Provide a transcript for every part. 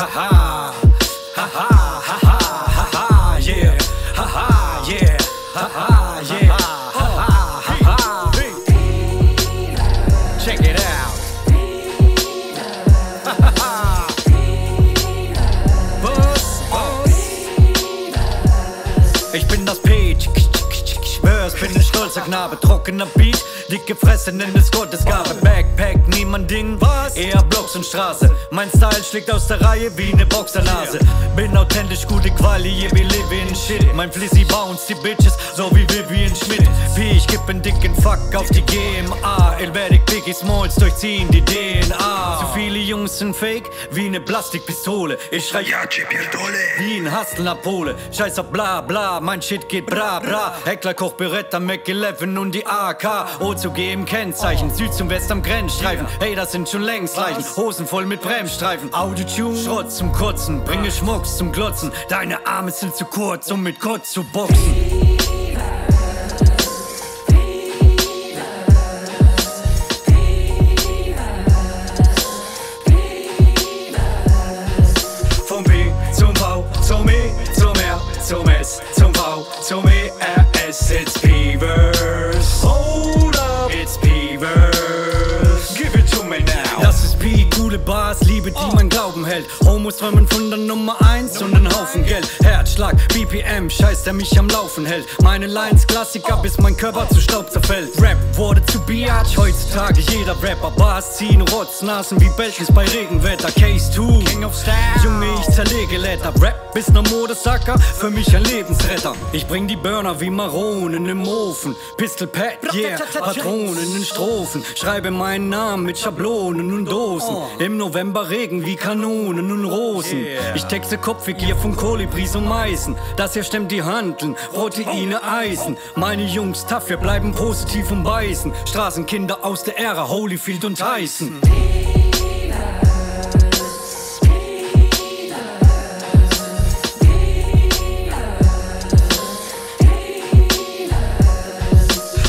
ha ha, ha ha, ha ha, ha yeah, ha ha, yeah, ha ha. Knabe, trockener Beat, dicke Fresse, nenn es Gottesgabe. Backpack, niemand Ding, was? Eher Blocks und Straße. Mein Style schlägt aus der Reihe wie ne Boxernase. Bin authentisch, gute Quali, yeah, we live in shit. Mein Flizzy bounce die Bitches, so wie Vivian Schmidt. Wie ich geb en dicken Fuck auf die GMA. Helvetic Biggie Smalls durchziehen die DNA. Zu viele Jungs sind fake, wie ne Plastikpistole. Ich schrei, ja, Pistole. Wie ein Hustler Pole. Scheiß auf bla bla, mein Shit geht bra bra. Heckler Koch Beretta, Mac 11 und die AK. O2G im Kennzeichen, Süd zum West am Grenzstreifen. Hey, das sind schon längst Leichen. Hosen voll mit Bremsstreifen. Autotune, Schrott zum Kotzen. Bringe Schmucks zum Glotzen. Deine Arme sind zu kurz, um mit Gott zu boxen. Vom B zum V, zum E, zum R, zum S, zum V, zum E, R, S. It's oh. Glauben hält. Homos träumen von der Nummer 1 und einen Haufen Geld. Herzschlag, BPM, Scheiß, der mich am Laufen hält. Meine Lines Klassiker, bis mein Körper zu Staub zerfällt. Rap wurde zu Biatch, heutzutage jeder Rapper. Bars ziehen Rotznasen wie Beltens bei Regenwetter. Case 2, King of Style. Junge, ich zerlege Letter. Rap ist ne Modesacker, für mich ein Lebensretter. Ich bring die Burner wie Maronen im Ofen. Pistol Pad, yeah, Patronen in Strophen. Schreibe meinen Namen mit Schablonen und Dosen. Im November Regen wie Kanonen und Rosen. Yeah. Ich texte Kopffigur von Kolibris und Meisen. Das hier stemmt die Handeln, Proteine, Eisen. Meine Jungs tough, wir bleiben positiv und beißen. Straßenkinder aus der Ära, Holyfield und Tyson.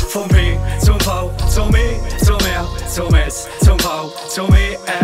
Vom B zum V, zum E, zum R, zum S, zum V, zum E, R.